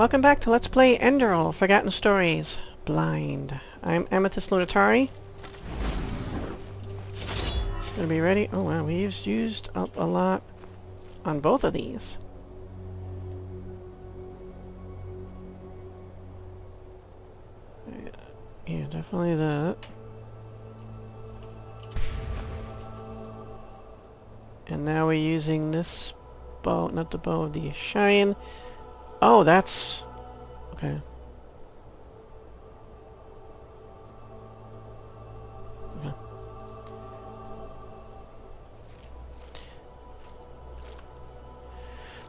Welcome back to Let's Play Enderal, Forgotten Stories, Blind. I'm Amethyst Lunitari. Gonna be ready. Oh wow, we've used up a lot on both of these. Yeah, definitely that. And now we're using this bow, not the bow of the Cheyenne. Oh, that's... Okay.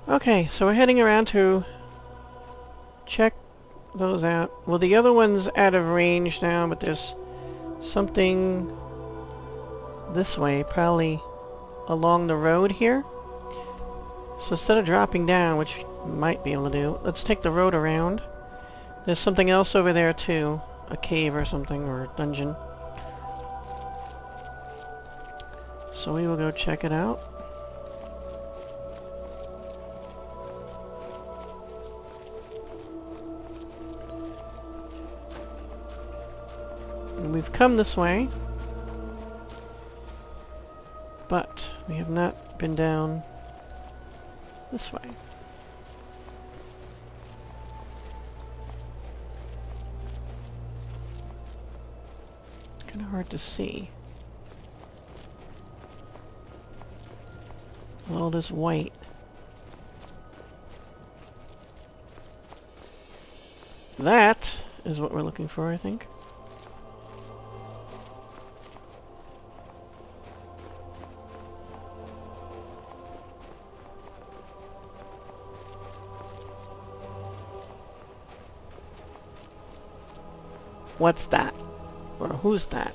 Okay. So we're heading around to check those out. Well, the other one's out of range now, but there's something this way, probably along the road here. So instead of dropping down, which might be able to do, let's take the road around. There's something else over there too. A cave or something, or a dungeon. So we will go check it out. And we've come this way. But we have not been down this way. Hard to see. All this white. That is what we're looking for, I think. What's that? Or who's that?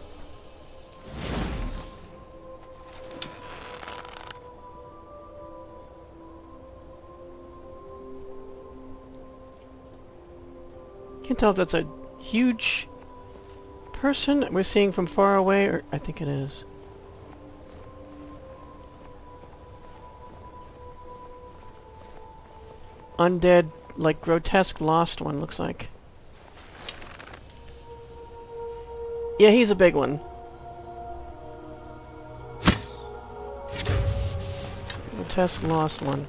Can't tell if that's a huge person we're seeing from far away, or I think it is. Undead, like grotesque lost one, looks like. Yeah, he's a big one. Grotesque lost one.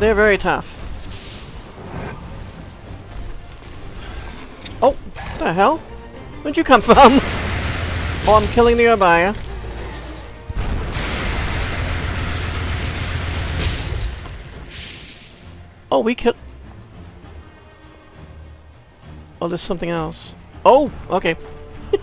They're very tough. Oh, what the hell? Where'd you come from? oh, I'm killing the Abaya. Oh, we killed... Oh, there's something else. Oh, okay.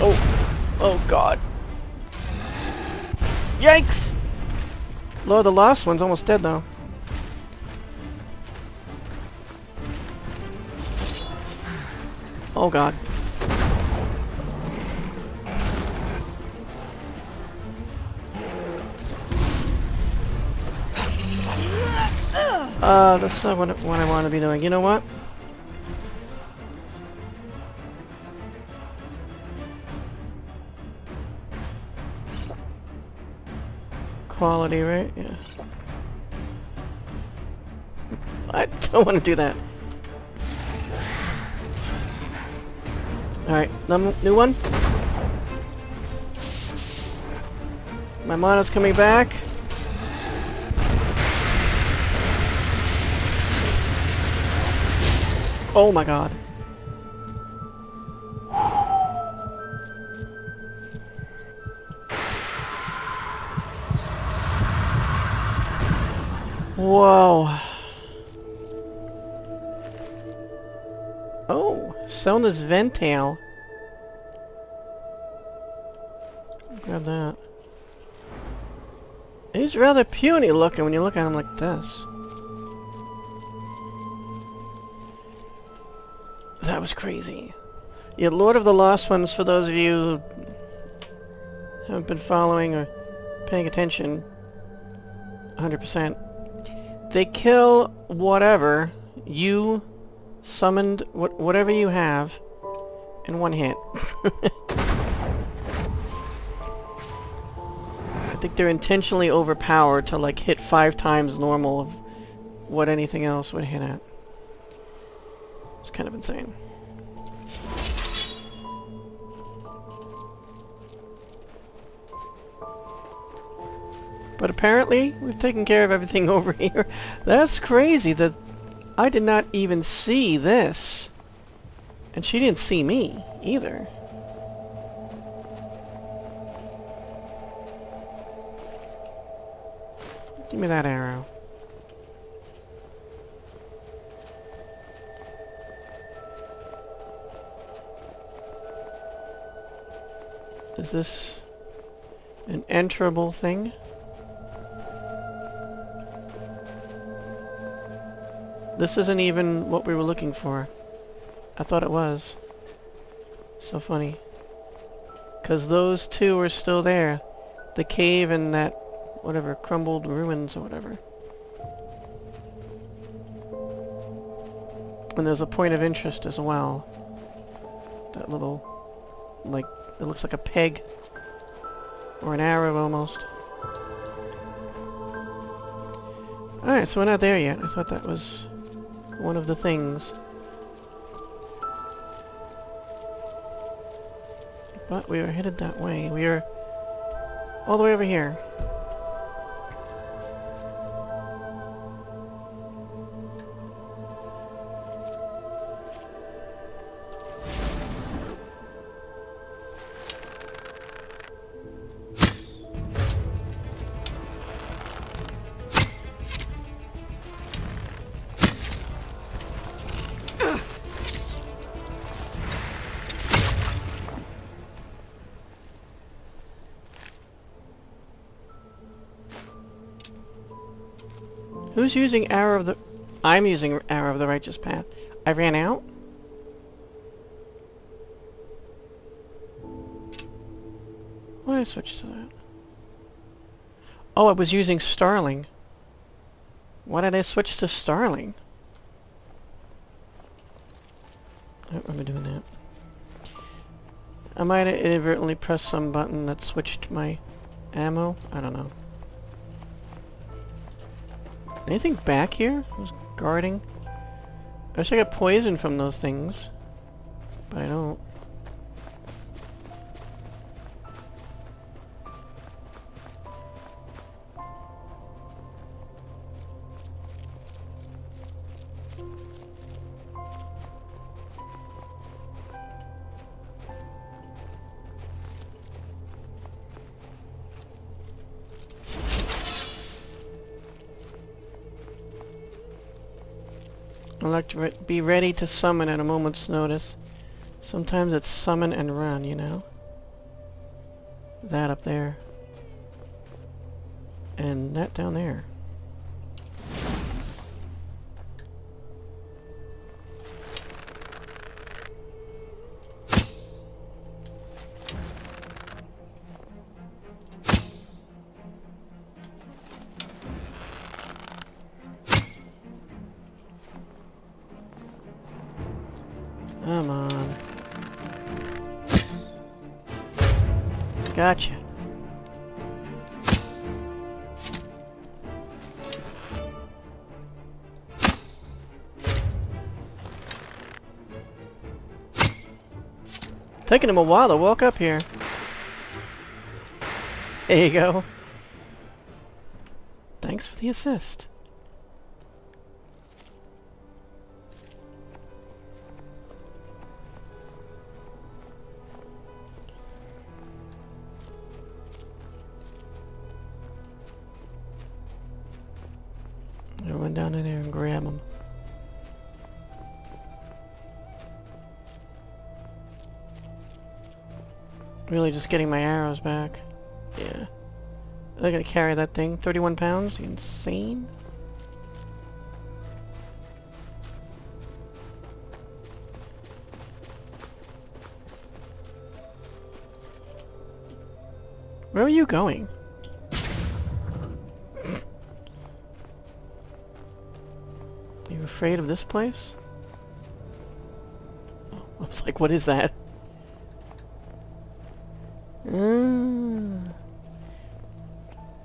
oh, oh god. Yikes! Lord, the last one's almost dead now. Oh god. Uh, that's not what, what I want to be doing. You know what? Quality, right? Yeah. I don't want to do that. Alright, new one. My mana's coming back. Oh my god. Whoa. Oh, Sona's Ventail. Grab that. He's rather puny looking when you look at him like this. That was crazy. Yeah, Lord of the Lost Ones, for those of you who haven't been following, or paying attention 100%. They kill whatever you summoned, what whatever you have, in one hit. I think they're intentionally overpowered to like hit five times normal of what anything else would hit at. It's kind of insane. But apparently, we've taken care of everything over here. That's crazy that I did not even see this. And she didn't see me, either. Give me that arrow. Is this an enterable thing? This isn't even what we were looking for. I thought it was. So funny. Because those two are still there. The cave and that, whatever, crumbled ruins or whatever. And there's a point of interest as well. That little, like, it looks like a peg. Or an arrow almost. Alright, so we're not there yet. I thought that was one of the things. But we are headed that way. We are all the way over here. Who's using Arrow of the... I'm using Arrow of the Righteous Path. I ran out? Why did I switch to that? Oh, I was using Starling. Why did I switch to Starling? I don't remember doing that. I might have inadvertently pressed some button that switched my ammo. I don't know. Anything back here? Who's guarding? I wish I got poison from those things. But I don't. To re be ready to summon at a moment's notice. Sometimes it's summon and run, you know? That up there. And that down there. Taking him a while to walk up here. There you go. Thanks for the assist. I went down in there and grab them. Really just getting my arrows back. Yeah. They're gonna carry that thing. 31 pounds? Insane? Where are you going? Are you afraid of this place? Oh, I was like, what is that?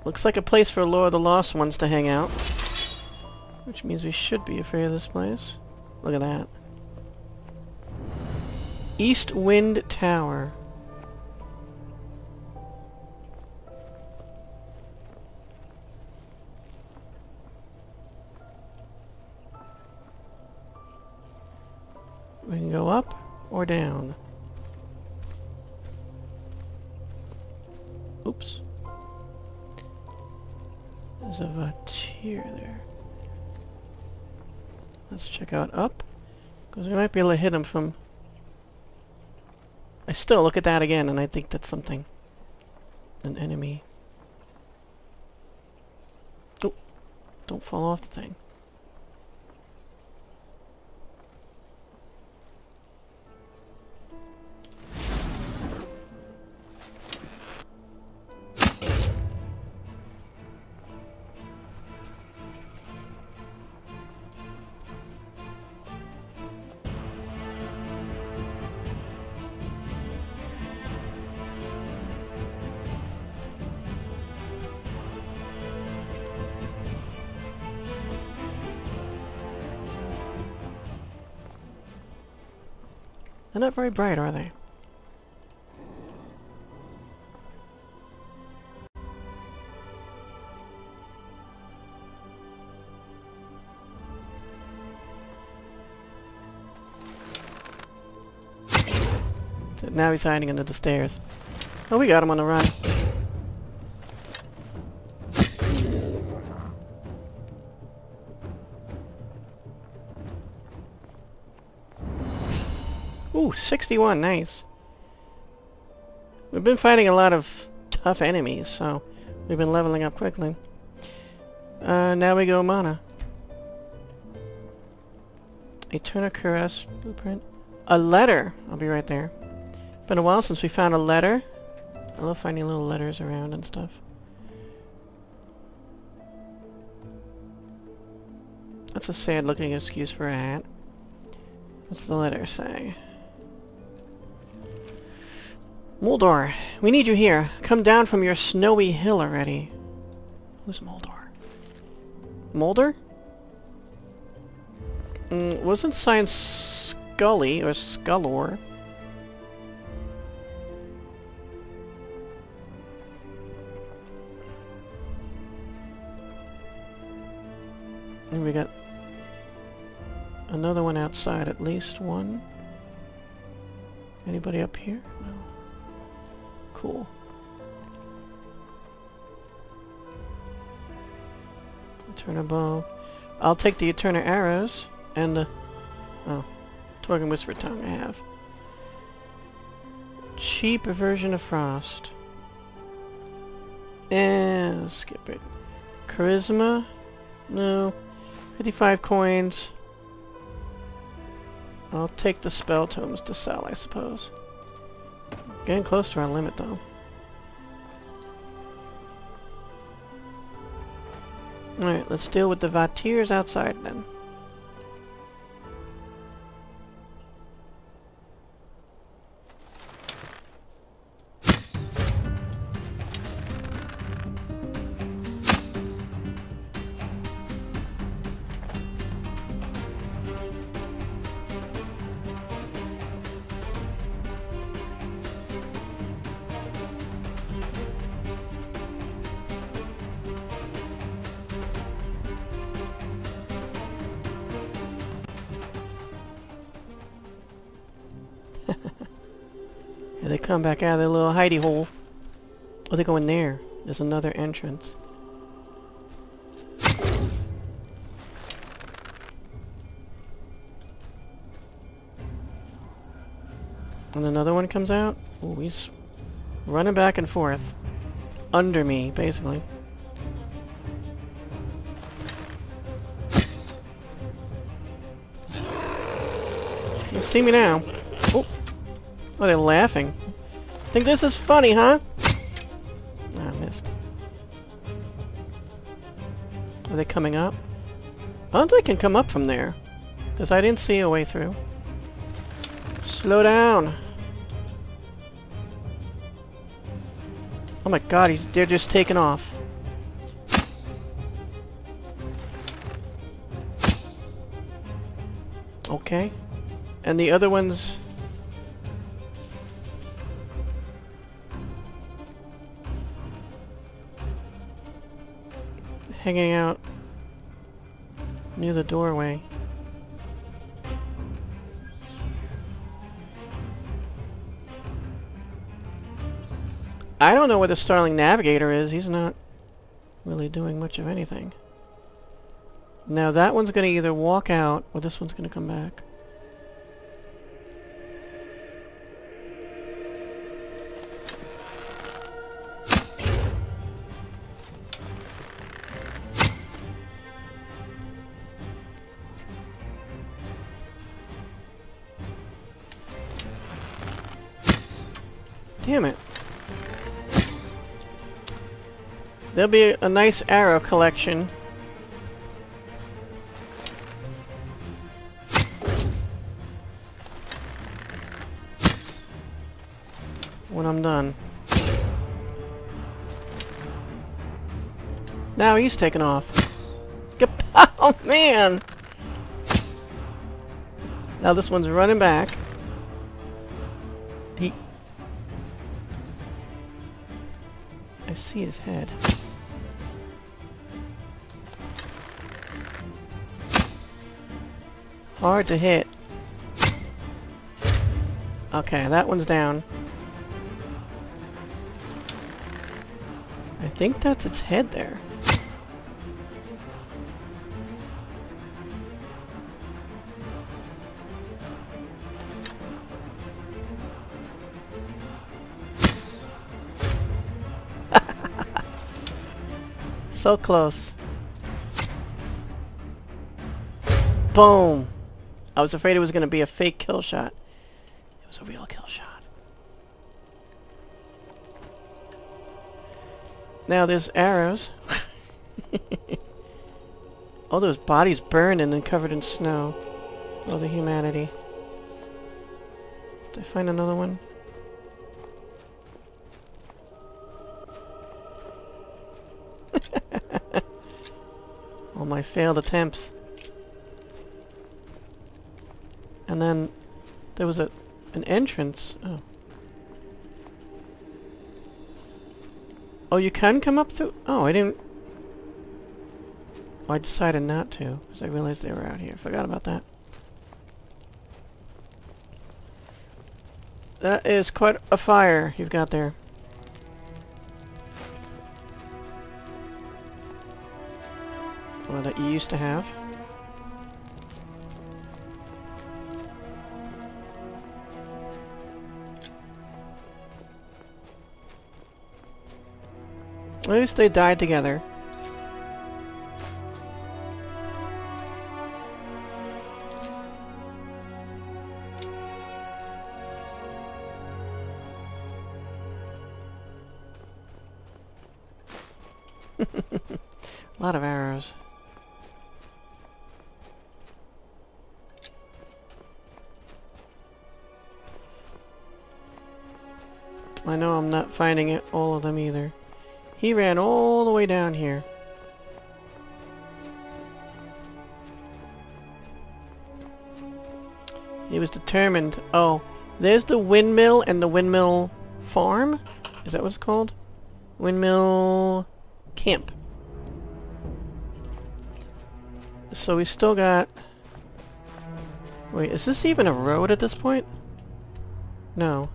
Looks like a place for Lord of the Lost Ones to hang out. Which means we should be afraid of this place. Look at that. East Wind Tower. We can go up or down. Out up. Because we might be able to hit him from... I still look at that again and I think that's something. An enemy. Oh! Don't fall off the thing. They're not very bright, are they? So now he's hiding under the stairs. Oh, we got him on the run. 61, nice. We've been fighting a lot of tough enemies, so we've been leveling up quickly. Uh, now we go mana. A Turner Caress blueprint. A letter! I'll be right there. Been a while since we found a letter. I love finding little letters around and stuff. That's a sad looking excuse for a hat. What's the letter say? Moldor, we need you here. Come down from your snowy hill already. Who's Moldor? Molder? Mm, wasn't Science Scully or Skullor? And we got another one outside, at least one. Anybody up here? Cool. Aeterna bow. I'll take the Aeterna arrows and uh, the... Oh. Twerking Whisper Tongue I have. Cheap version of Frost. And skip it. Charisma? No. 55 coins. I'll take the spell tomes to sell, I suppose. Getting close to our limit, though. Alright, let's deal with the Vatyrs outside, then. Back out of their little hidey hole. Oh, they go in there. There's another entrance. And another one comes out. Oh, he's running back and forth. Under me, basically. You see me now. Oh. Oh, they're laughing. Think this is funny, huh? Ah, I missed. Are they coming up? I don't think they can come up from there. Because I didn't see a way through. Slow down! Oh my god, they're just taking off. Okay. And the other ones... Hanging out near the doorway. I don't know where the Starling Navigator is. He's not really doing much of anything. Now that one's going to either walk out or this one's going to come back. There'll be a, nice arrow collection. When I'm done. Now he's taking off. Oh man! Now this one's running back. He... I see his head. Hard to hit. Okay, that one's down. I think that's its head there. so close. Boom! I was afraid it was going to be a fake kill shot. It was a real kill shot. Now there's arrows. All those bodies burned and then covered in snow. All the humanity. Did I find another one? All my failed attempts. And then there was a an entrance. Oh. Oh, you can come up through? Oh, I didn't... I decided not to, because I realized they were out here. Forgot about that. That is quite a fire you've got there. Well, that you used to have. At least they died together. A lot of arrows. I know I'm not finding it, all of them either. He ran all the way down here. He was determined. Oh, there's the windmill and the windmill farm? Is that what it's called? Windmill camp. So we still got... Wait, is this even a road at this point? No.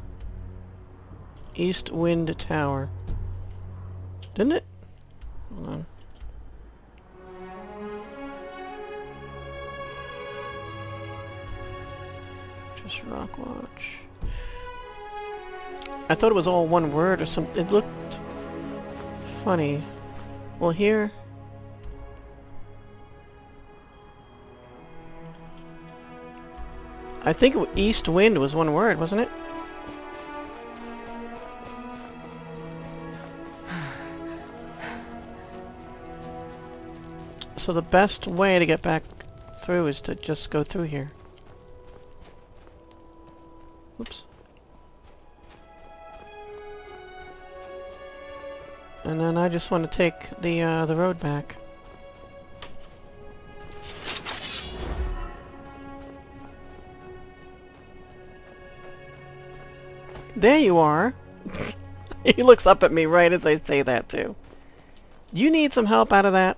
East Wind Tower. Didn't it? Hold on. Just rock watch. I thought it was all one word or something. It looked funny. Well, here... I think east wind was one word, wasn't it? So the best way to get back through is to just go through here. Oops. And then I just want to take the uh, the road back. There you are. he looks up at me right as I say that too. You need some help out of that?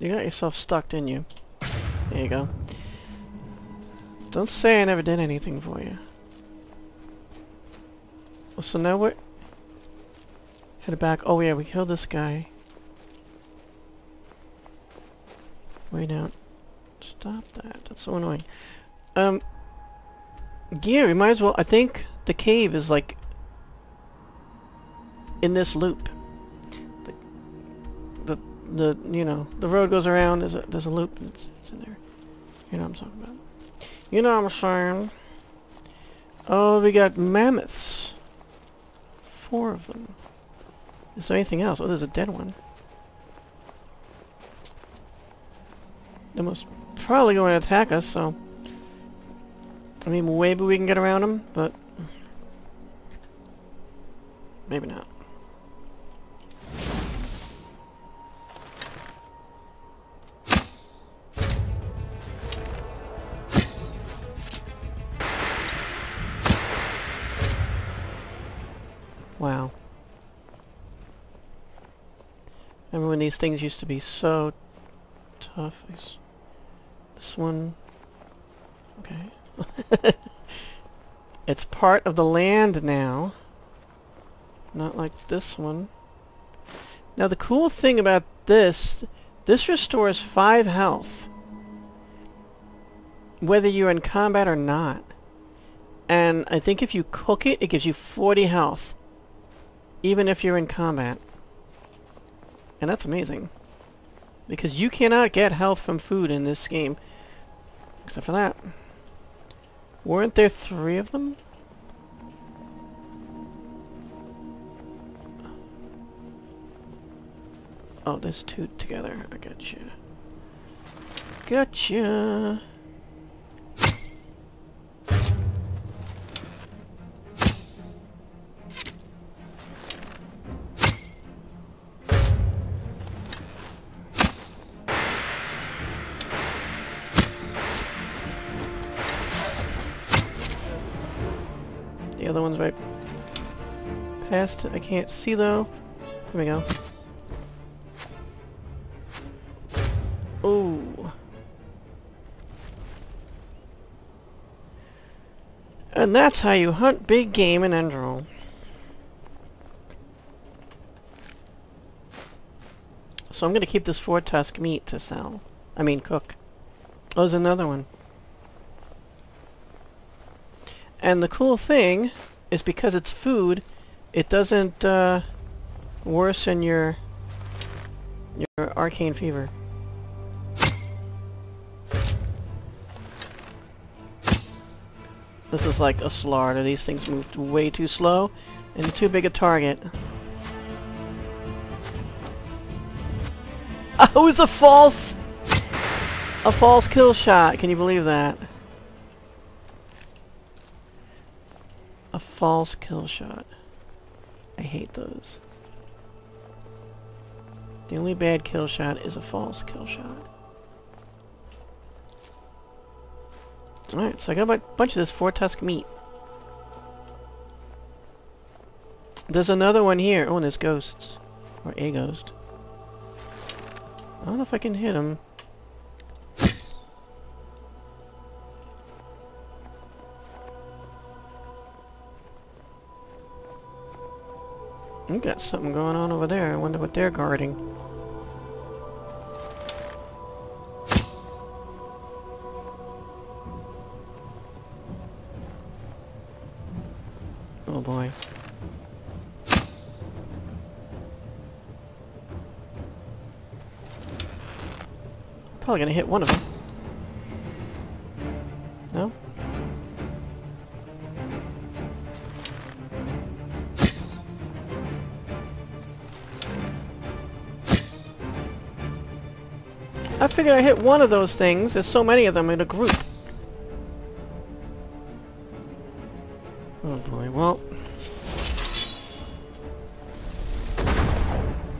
You got yourself stuck, didn't you? There you go. Don't say I never did anything for you. Well, so now we're... Head back. Oh yeah, we killed this guy. Wait out. Stop that. That's so annoying. Um... Yeah, we might as well... I think the cave is like... In this loop. The... The... the you know, the road goes around. There's a, there's a loop. It's, it's in there. You know what I'm talking about. You know what I'm saying. Oh, we got mammoths. Four of them. Is there anything else? Oh, there's a dead one. They most probably going to attack us, so... I mean, maybe we can get around them, but... Maybe not. These things used to be so tough? This, one... Okay. it's part of the land now. Not like this one. Now the cool thing about this, this restores 5 health. Whether you're in combat or not. And I think if you cook it, it gives you 40 health even if you're in combat. And that's amazing. Because you cannot get health from food in this game. Except for that. Weren't there three of them? Oh, there's two together. I gotcha. Gotcha! other one's right past it. I can't see though. Here we go. Ooh. And that's how you hunt big game in Enderal. So I'm going to keep this four tusk meat to sell. I mean cook. Oh, there's another one. And the cool thing is because it's food, it doesn't uh, worsen your your arcane fever. This is like a slaughter. These things move way too slow and too big a target. Oh, was a false... A false kill shot. Can you believe that? A false kill shot. I hate those. The only bad kill shot is a false kill shot. Alright, so I got a bunch of this four tusk meat. There's another one here. Oh, and there's ghosts. Or a ghost. I don't know if I can hit him. We got something going on over there. I wonder what they're guarding. Oh boy. Probably gonna hit one of them. One of those things. There's so many of them in a group. Oh boy, well...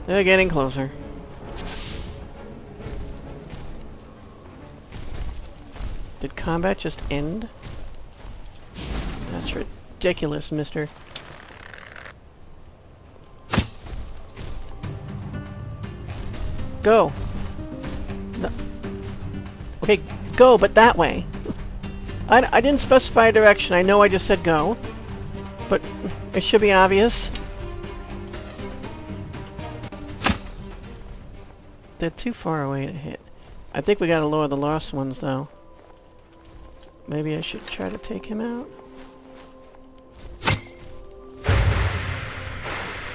They're getting closer. Did combat just end? That's ridiculous, mister. Go! Okay, go, but that way. I, I didn't specify a direction. I know I just said go. But it should be obvious. They're too far away to hit. I think we gotta lower the lost ones, though. Maybe I should try to take him out?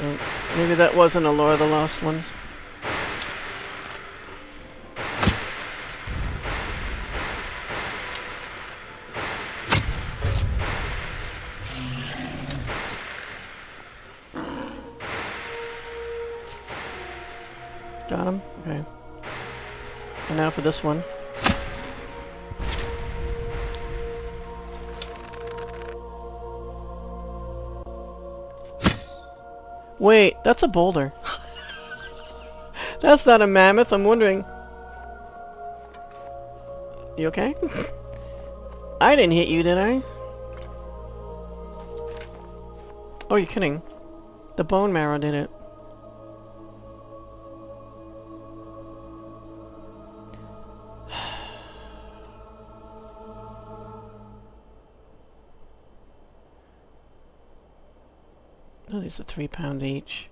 Oh, maybe that wasn't a lure the lost ones. And now for this one. Wait, that's a boulder. that's not a mammoth, I'm wondering. You okay? I didn't hit you, did I? Oh, you're kidding. The bone marrow did it. These are three pounds each.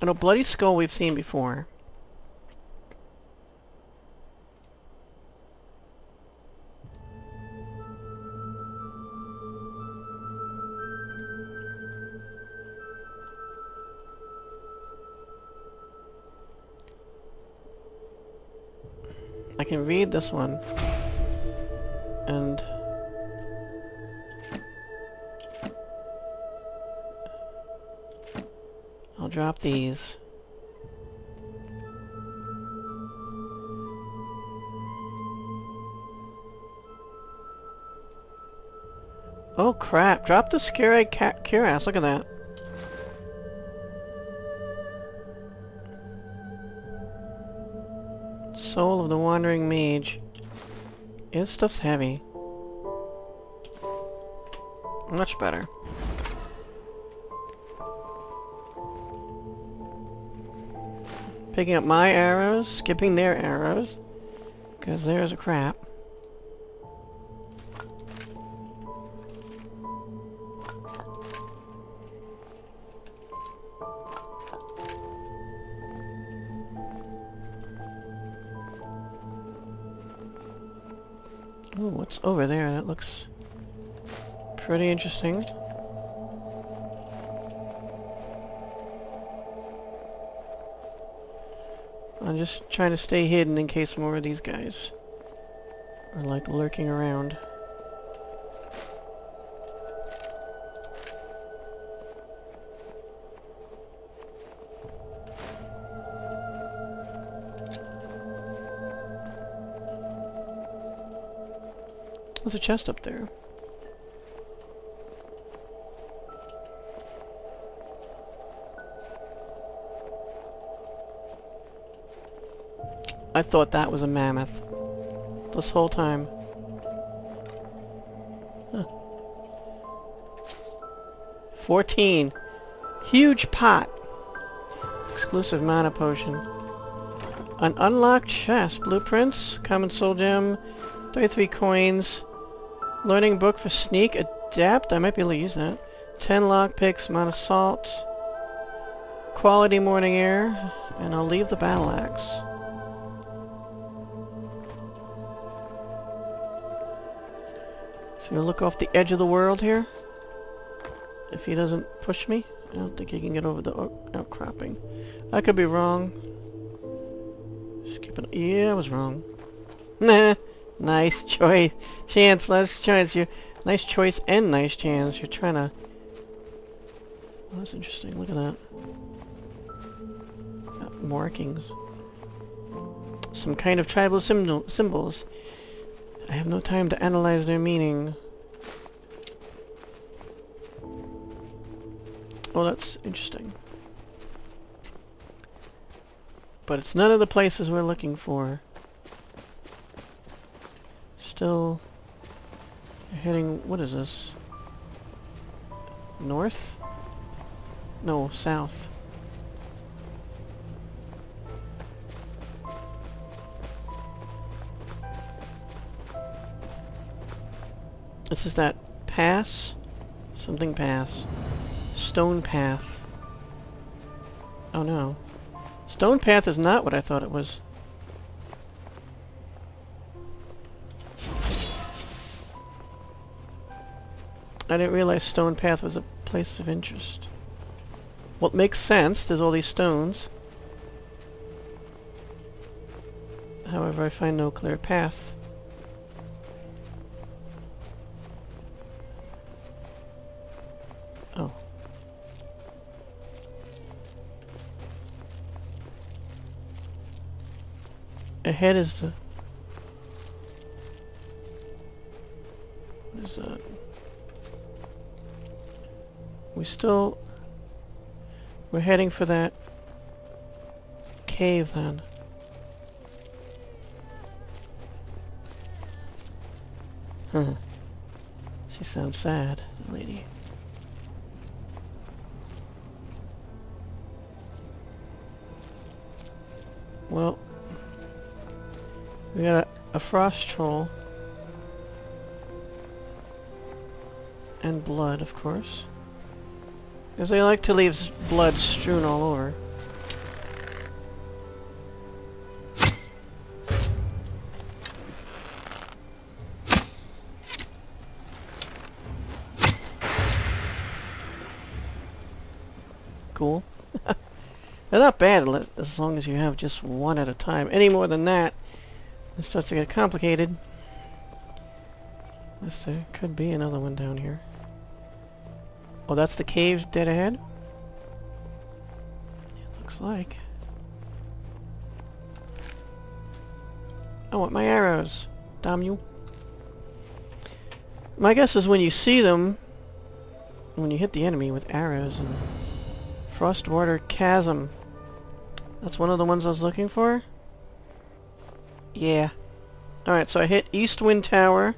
And a bloody skull we've seen before. I can read this one. And... drop these. Oh crap, drop the scary cat cuirass, look at that. Soul of the Wandering Mage. This stuff's heavy. Much better. Picking up my arrows, skipping their arrows. Because there's a crap. Oh, what's over there? That looks pretty interesting. I'm just trying to stay hidden in case more of these guys are like lurking around. There's a chest up there. I thought that was a mammoth. This whole time. Huh. 14. Huge pot. Exclusive mana potion. An unlocked chest. Blueprints. Common soul gem. 33 coins. Learning book for sneak. Adapt. I might be able to use that. 10 lockpicks. Mana salt. Quality morning air. And I'll leave the battle axe. So you look off the edge of the world here. If he doesn't push me, I don't think he can get over the outcropping. I could be wrong. Skipping. Yeah, I was wrong. Nah. Nice choice. Chance. Nice choice. You. Nice choice and nice chance. You're trying to. Oh, that's interesting. Look at that. Got markings. some kind of tribal symbol symbols. I have no time to analyze their meaning. Oh, that's interesting. But it's none of the places we're looking for. Still heading... what is this? North? No, south. This is that pass? Something pass. Stone path. Oh no. Stone path is not what I thought it was. I didn't realize Stone Path was a place of interest. Well, it makes sense. There's all these stones. However, I find no clear path. Ahead is the... What is that? We still... We're heading for that cave then. Huh. She sounds sad, the lady. Well, we got a, a frost troll. And blood, of course. Because they like to leave blood strewn all over. Cool. They're not bad as long as you have just one at a time. Any more than that, it starts to get complicated. there could be another one down here. Oh, that's the caves dead ahead? It looks like. I want my arrows. Damn you. My guess is when you see them, when you hit the enemy with arrows and Frostwater Chasm. That's one of the ones I was looking for? Yeah. Alright, so I hit Eastwind Tower,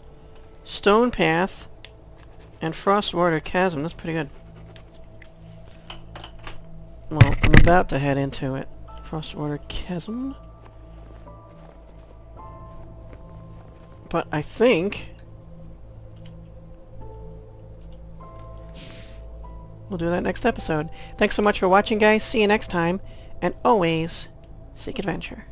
Stone Path, and Frostwater Chasm, that's pretty good. Well, I'm about to head into it. Frostwater Chasm. But I think... We'll do that next episode. Thanks so much for watching, guys. See you next time. And always, seek adventure.